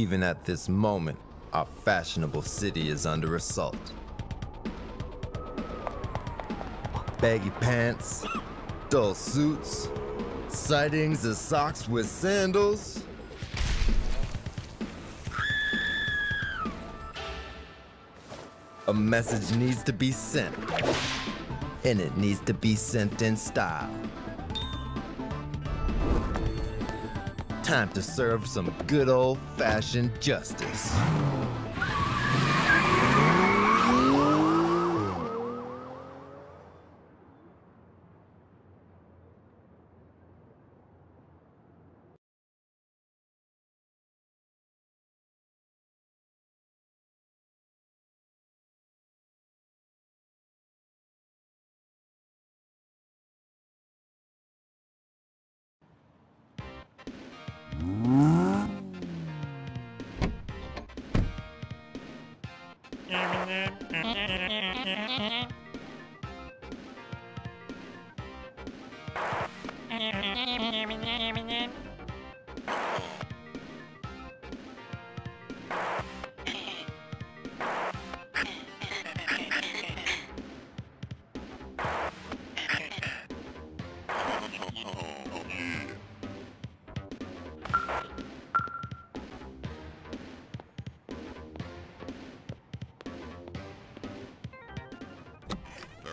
Even at this moment, our fashionable city is under assault. Baggy pants, dull suits, sightings of socks with sandals. A message needs to be sent, and it needs to be sent in style. Time to serve some good old fashioned justice. Thank you.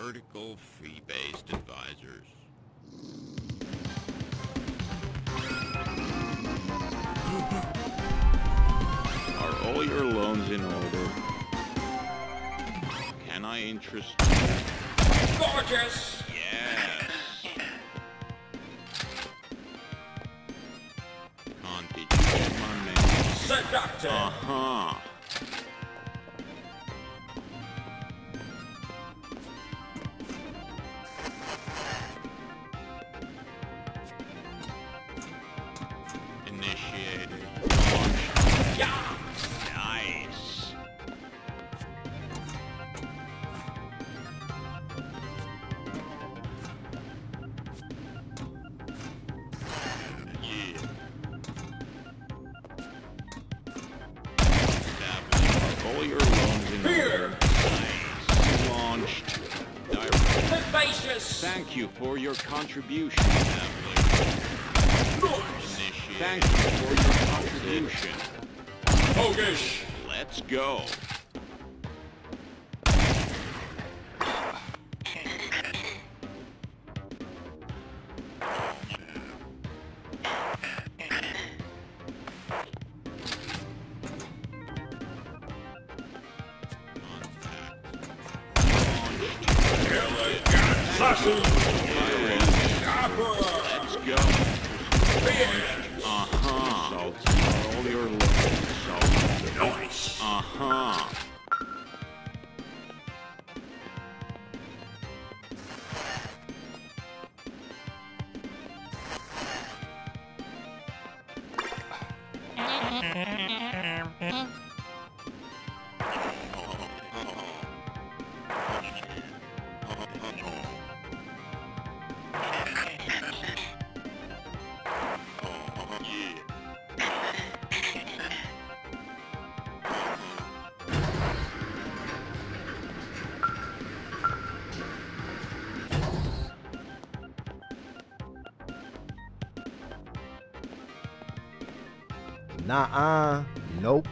Vertical fee-based advisors. Are all your loans in order? Can I interest Gorgeous! Here. Nice. Launched. Vivacious! Thank you for your contribution. Thank you for your contribution. Bogish! Let's go. Let's go. Uh-huh. Salt. All your loans. Salt. Nice! Uh-huh. Nah-uh. Nope.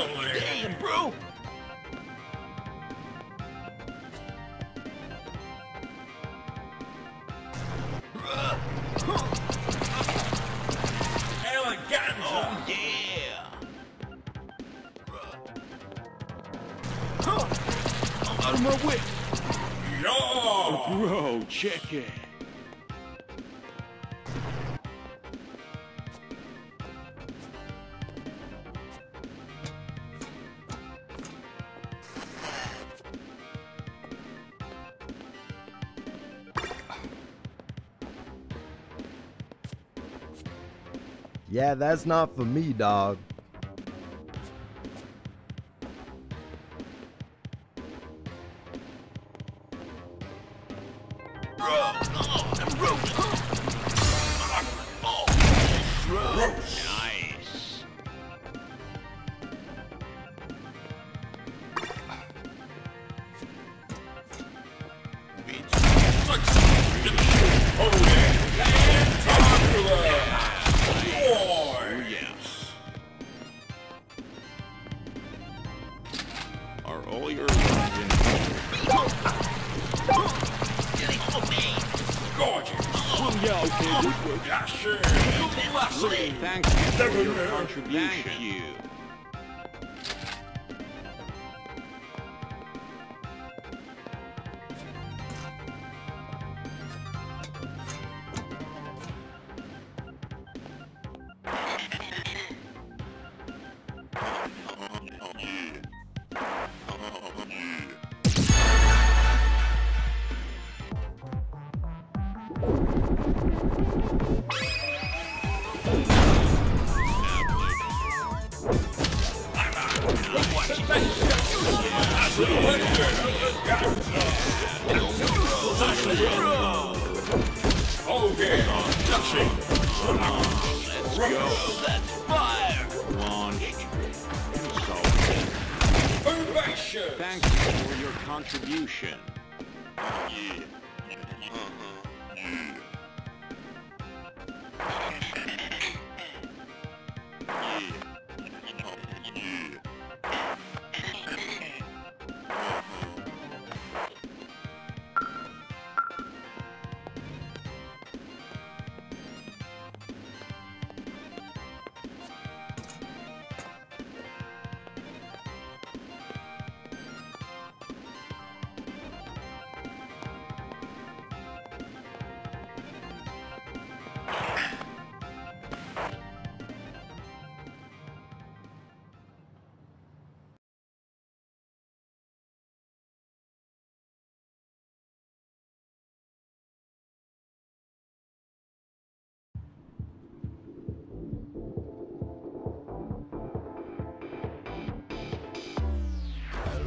Gasoline. bro. Yeah, that's not for me, dog. Thank you for your contribution. Thank you for your contribution. Yeah.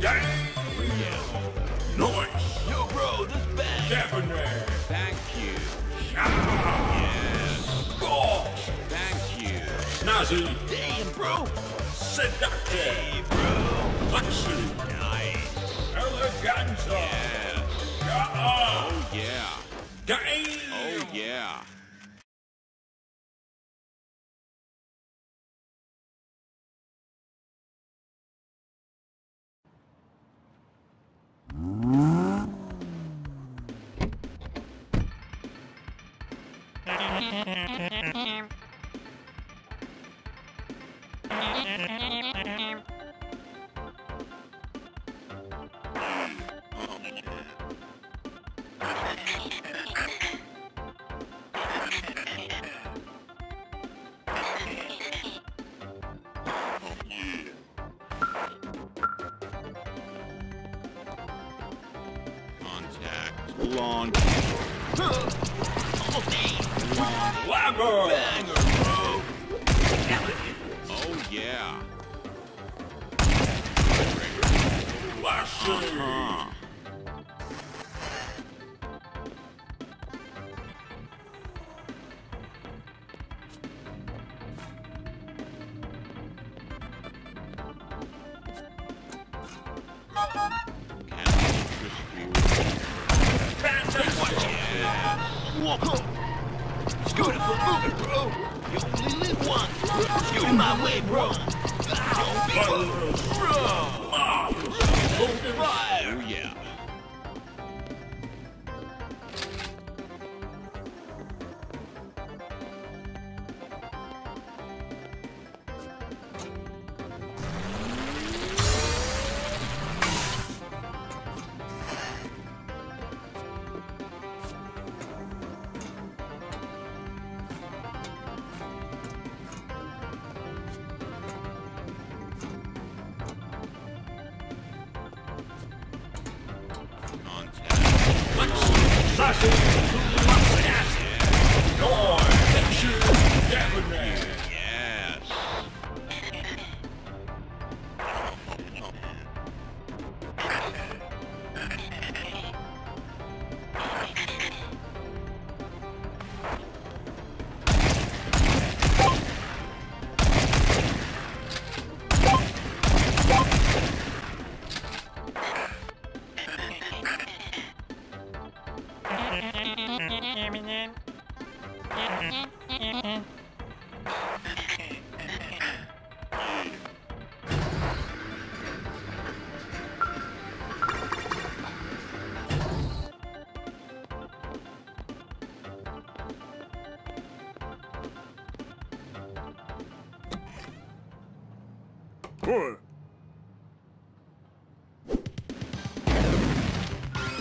Dang. Noise. Yo, bro, this bad. Debonair. Thank you. Yes. Gosh. Thank you. Snazzy. Damn, bro. Seductive. Hey, bro. Luxury. Nice. Yes. Yeah. Oh yeah. Oh yeah. Lassie. Huh. Scooter, move it, bro. You only live once. Scooter my way, bro. Fire. Lassie.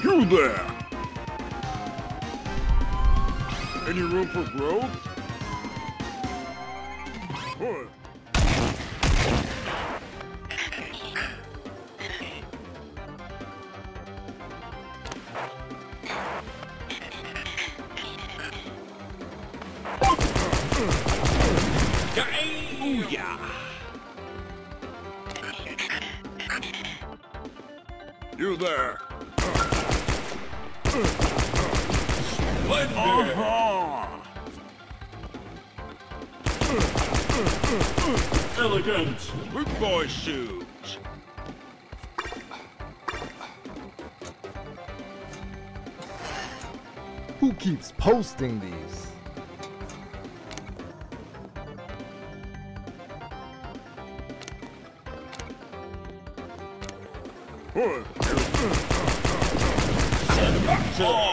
You there! Any room for growth? Splendid. Elegant. Boy shoes. Who keeps posting these? Huh.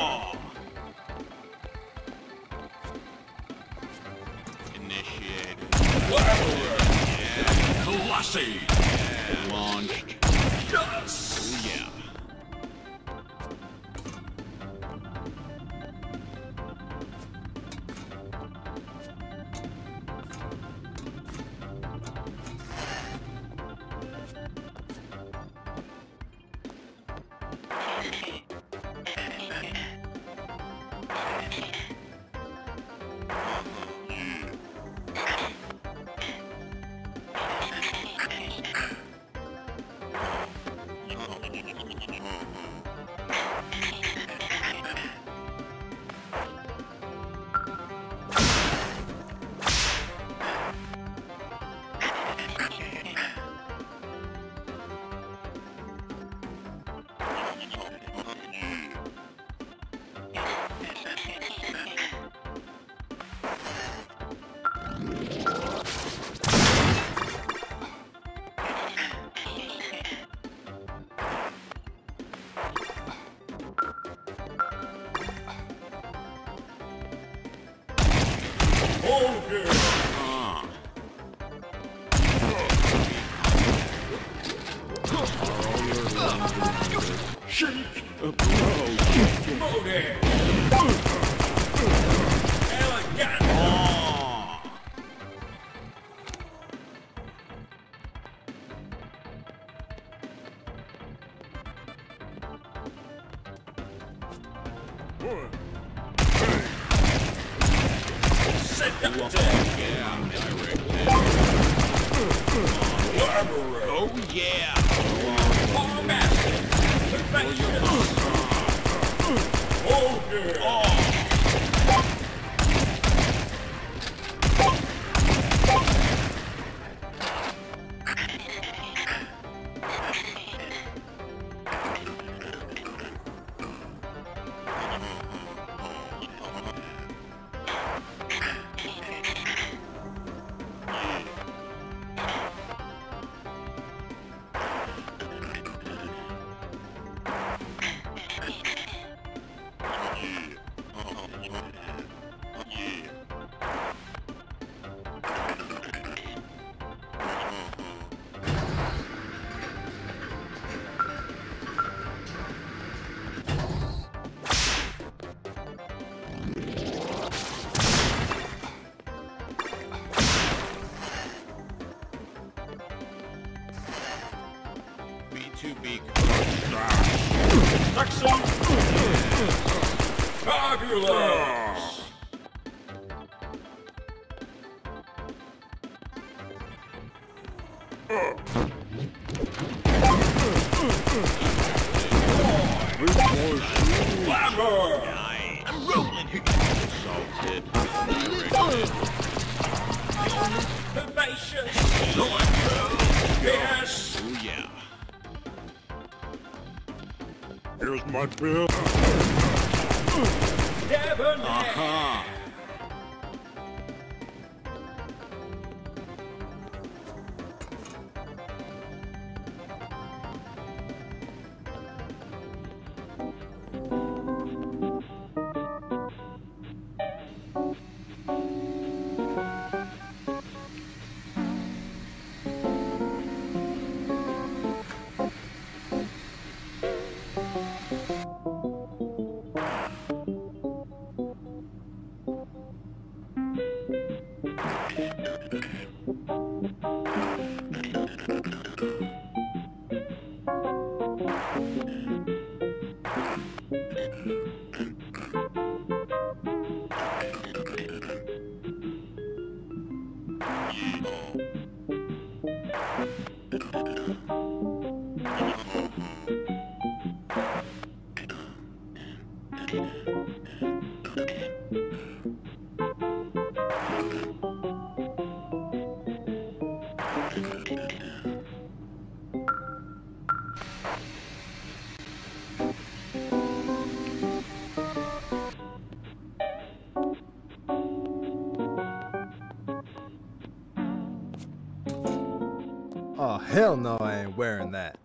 wearing that.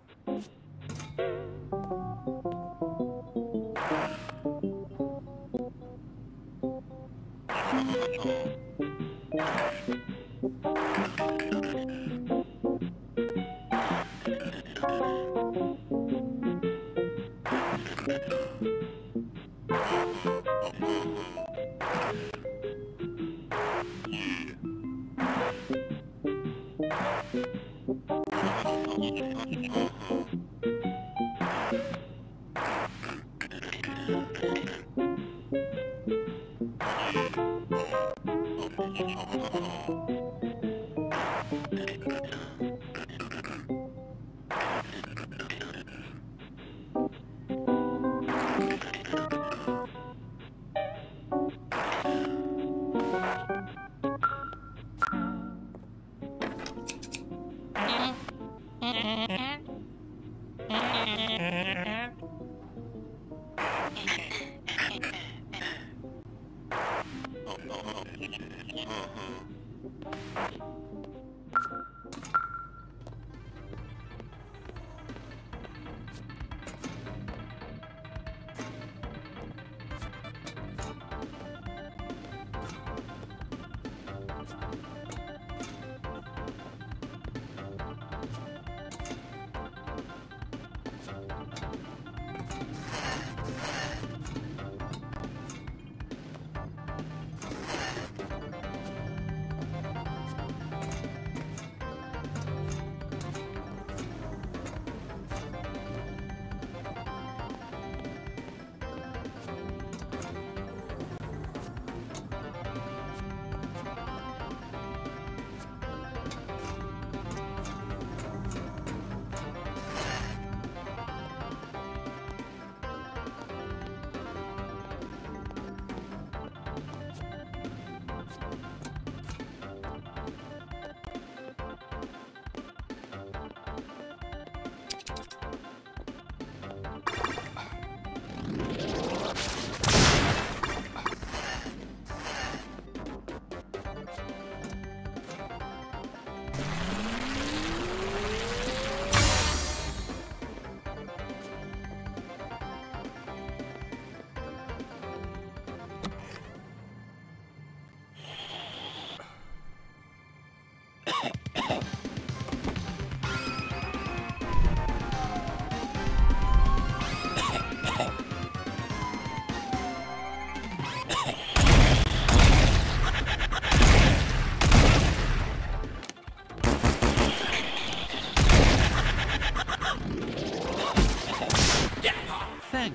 うんうん。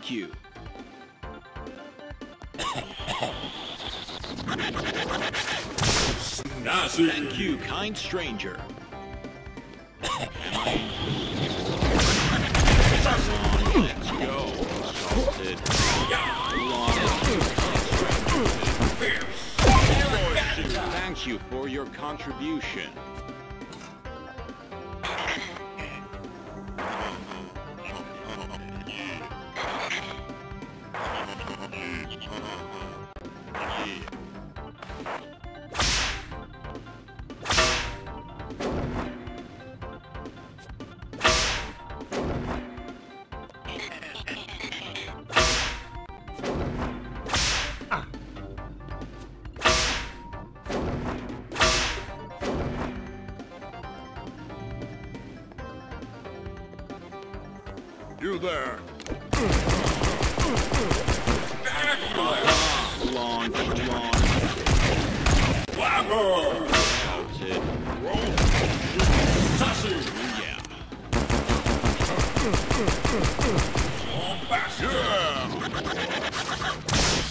You. Thank you, kind stranger. Thank you for your contribution.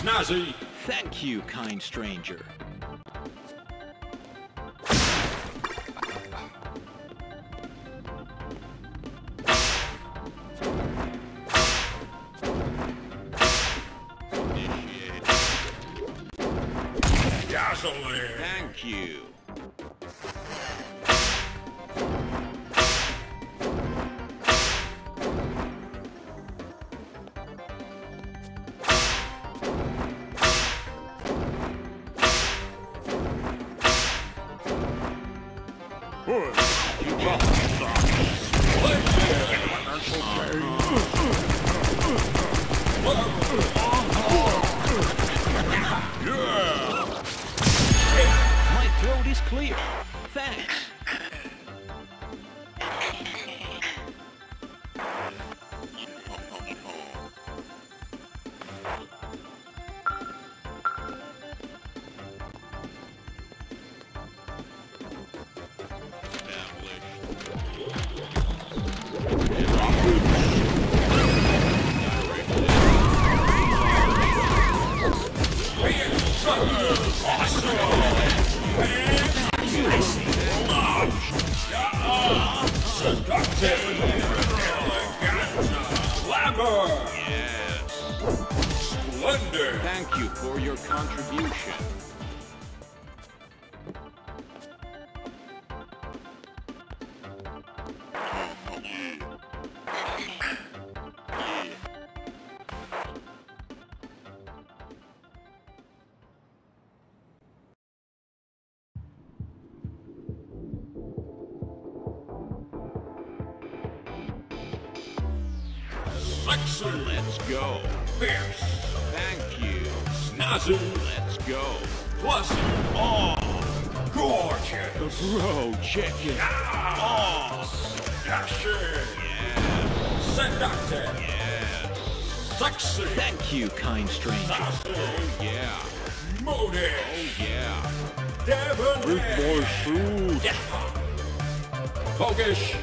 Snazzy. Thank you, kind stranger. Clear. Thanks. Let's go. Fierce. Thank you. Snazzy. Let's go. Plus. Oh. Gorgeous. Bro, check it. Ah. Dashing. Yes. Seductive. Yes. Sexy. Thank you, kind stranger. Sassy. Yeah. oh Yeah. Debonair. More shoot. Yeah. Bogish.